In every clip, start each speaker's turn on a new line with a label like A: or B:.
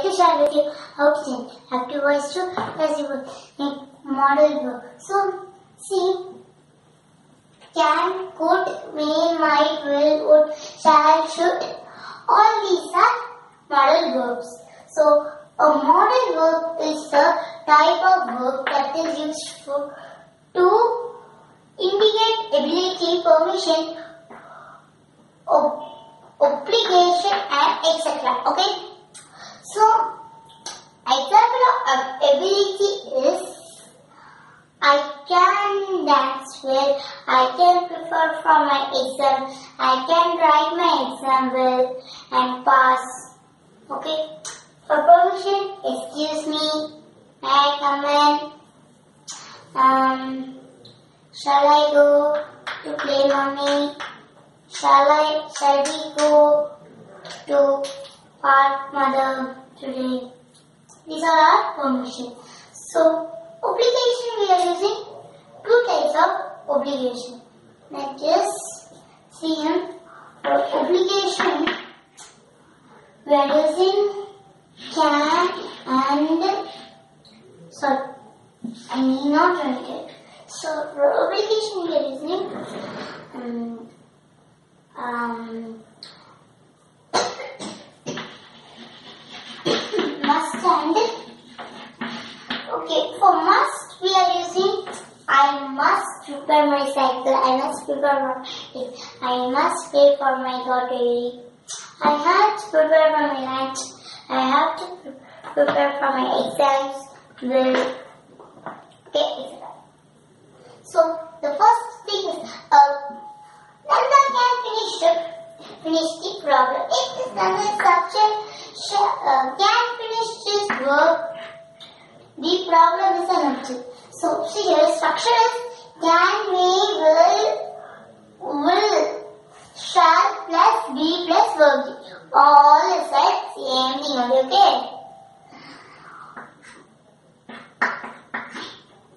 A: like to share with you to change active voice to in model verb. So, see, can, could, may, might, will, would, shall, should. All these are modal verbs. So, a modal verb is the type of verb that is used for to indicate ability, permission, ob- obligation and etc. Okay. So, example of ability is I can dance well, I can prepare for my exam, I can write my exam well and pass. Okay. For permission, excuse me, may I come in? Um, shall I go to play mommy? Shall I, shall we go to park mother today? These are our permission. So, obligation we are using two types of obligation. Let's just see him. For obligation, we are using can and sorry, I need not write it. So for obligation we are using um, um, must and okay for must we are using I must prepare my cycle I must prepare my I must pay for my lottery I have to prepare for my lunch. I have to prepare for my exams. Will okay so the first thing is uh, Nanda can finish the finish the problem. If this Nanda subject sh- uh, can finish this work, the problem is an object. So see here structure is can, may, will, will, shall plus be plus verb. All is like same thing only, okay?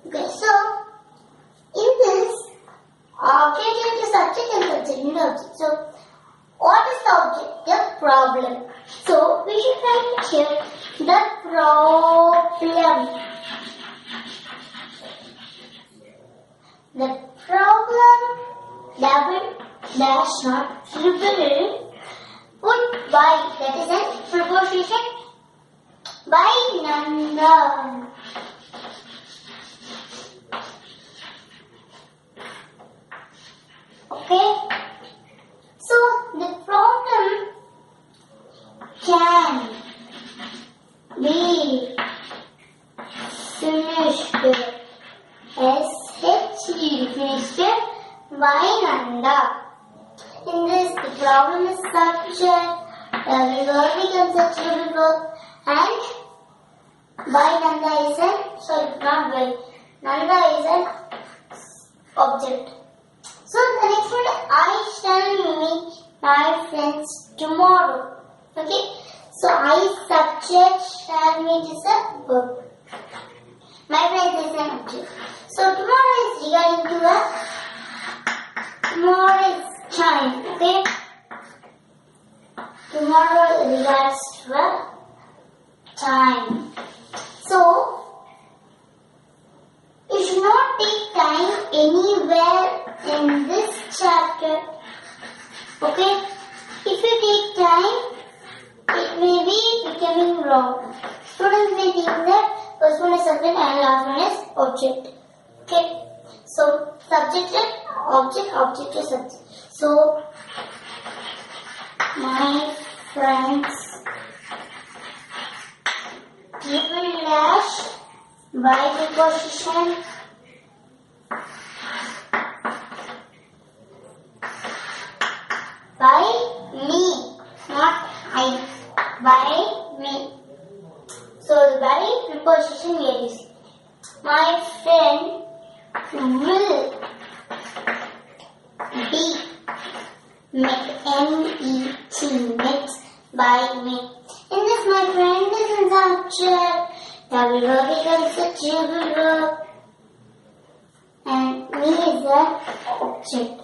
A: Okay, so in this object into subject and subject into object. So, what is the object? The problem. So, we should write here the problem. The problem double dash not triple put by that is a preposition by Nanda. Okay? So the problem can be finished S-H-E finished by Nanda. In this, the problem is subject, the verb becomes a verb, and by Nanda is an, sorry, not by, Nanda is an object. So the next one, I shall meet my friends tomorrow. Okay. So I subject shall meet is a verb. My friends is an object. So tomorrow is regarding to a tomorrow is time. Okay. Tomorrow regards a time. So you should not take time anywhere in this chapter. Okay? If you take time, it may be becoming wrong. Students may think that first one is subject and last one is object. Okay? So, subject is object, object is subject. So, my friends, triple dash by the preposition by me, not I, by me. So the by preposition here is my friend will be met M-E-T met by me. In this my friend is an subject, the verb becomes a triple verb and me is object.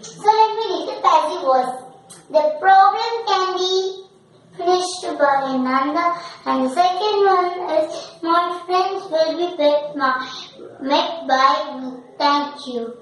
A: So let me read the passive voice. The problem can be finished by Nanda. And the second one is my friends will be met by me. Thank you.